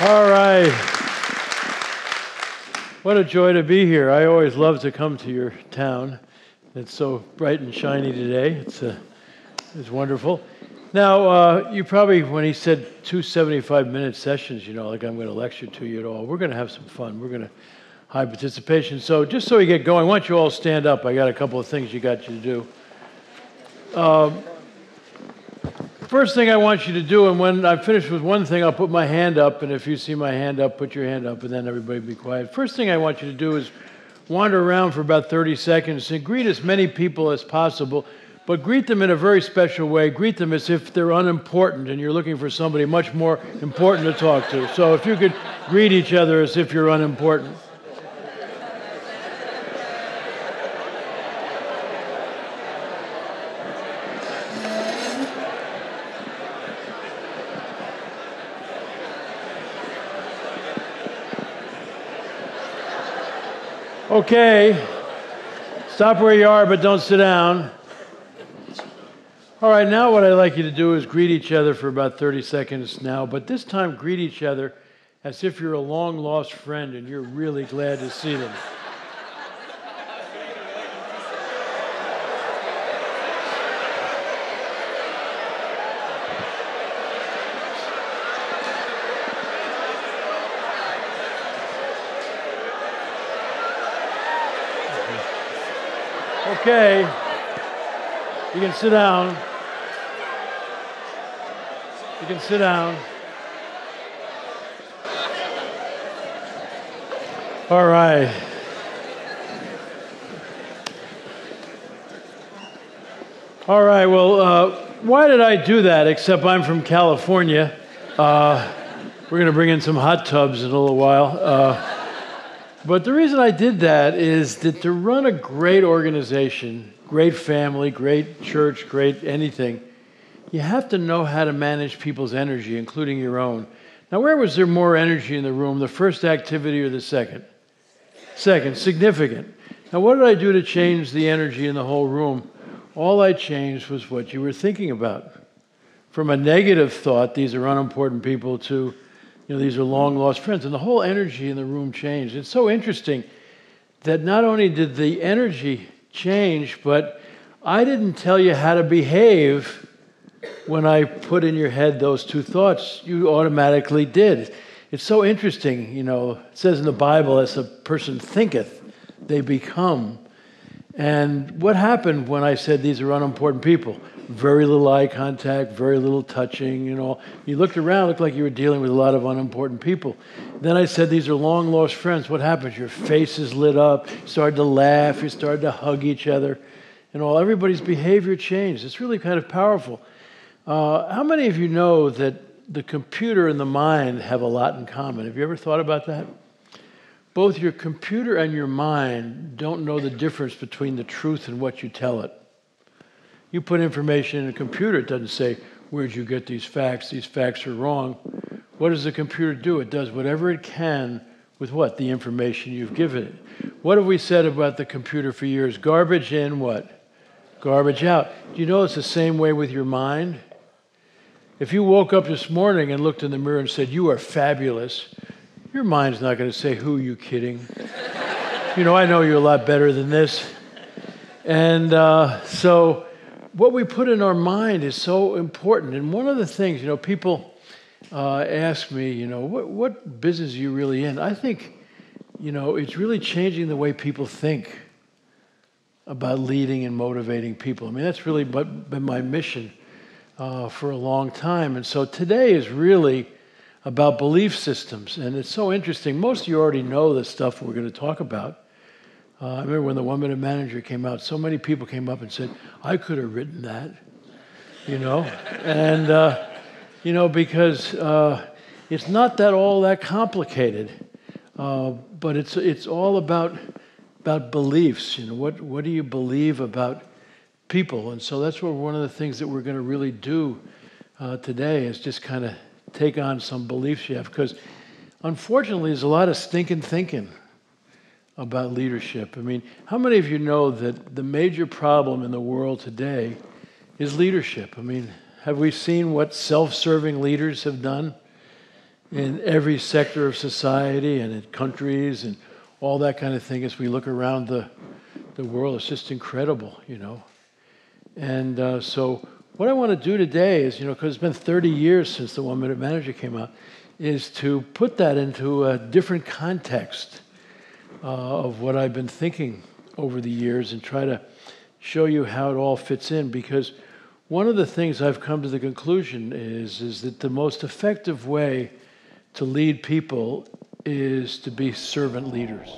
All right. What a joy to be here. I always love to come to your town. It's so bright and shiny today. It's, uh, it's wonderful. Now, uh, you probably, when he said two 75 minute sessions, you know, like I'm going to lecture to you at all, we're going to have some fun. We're going to high participation. So, just so we get going, why don't you all stand up? I got a couple of things you got you to do. Um, First thing I want you to do, and when I'm finished with one thing, I'll put my hand up, and if you see my hand up, put your hand up, and then everybody be quiet. First thing I want you to do is wander around for about 30 seconds and greet as many people as possible, but greet them in a very special way. Greet them as if they're unimportant and you're looking for somebody much more important to talk to. So if you could greet each other as if you're unimportant. Okay. Stop where you are, but don't sit down. All right, now what I'd like you to do is greet each other for about 30 seconds now, but this time greet each other as if you're a long lost friend and you're really glad to see them. Okay. You can sit down. You can sit down. All right. All right, well, uh, why did I do that except I'm from California? Uh, we're going to bring in some hot tubs in a little while. Uh, but the reason I did that is that to run a great organization, great family, great church, great anything, you have to know how to manage people's energy, including your own. Now, where was there more energy in the room, the first activity or the second? Second, significant. Now, what did I do to change the energy in the whole room? All I changed was what you were thinking about. From a negative thought, these are unimportant people, to you know, these are long lost friends. And the whole energy in the room changed. It's so interesting that not only did the energy change, but I didn't tell you how to behave when I put in your head those two thoughts. You automatically did. It's so interesting, you know, it says in the Bible, as a person thinketh, they become. And what happened when I said these are unimportant people? very little eye contact, very little touching, you know. You looked around, looked like you were dealing with a lot of unimportant people. Then I said, These are long lost friends. What happens? Your faces lit up, you started to laugh, you started to hug each other, and all. Everybody's behavior changed. It's really kind of powerful. Uh, how many of you know that the computer and the mind have a lot in common? Have you ever thought about that? Both your computer and your mind don't know the difference between the truth and what you tell it. You put information in a computer, it doesn't say, Where'd you get these facts? These facts are wrong. What does the computer do? It does whatever it can with what? The information you've given it. What have we said about the computer for years? Garbage in, what? Garbage out. Do you know it's the same way with your mind? If you woke up this morning and looked in the mirror and said, You are fabulous, your mind's not going to say, Who are you kidding? you know, I know you're a lot better than this. And uh, so, what we put in our mind is so important. And one of the things, you know, people uh, ask me, you know, what, what business are you really in? I think, you know, it's really changing the way people think about leading and motivating people. I mean, that's really been my mission uh, for a long time. And so today is really about belief systems. And it's so interesting. Most of you already know the stuff we're going to talk about. Uh, I remember when the one minute manager came out, so many people came up and said, I could have written that, you know? and, uh, you know, because uh, it's not that all that complicated, uh, but it's, it's all about, about beliefs. You know, what, what do you believe about people? And so that's what one of the things that we're going to really do uh, today is just kind of take on some beliefs you have. Because unfortunately, there's a lot of stinking thinking about leadership. I mean, how many of you know that the major problem in the world today is leadership? I mean, have we seen what self serving leaders have done? in every sector of society and in countries and all that kind of thing as we look around the, the world. It's just incredible, you know. And uh, so, what I want to do today is, you know, because it's been 30 years since the One Minute Manager came out, is to put that into a different context uh, of what I've been thinking over the years and try to show you how it all fits in. Because one of the things I've come to the conclusion is, is that the most effective way to lead people is to be servant leaders.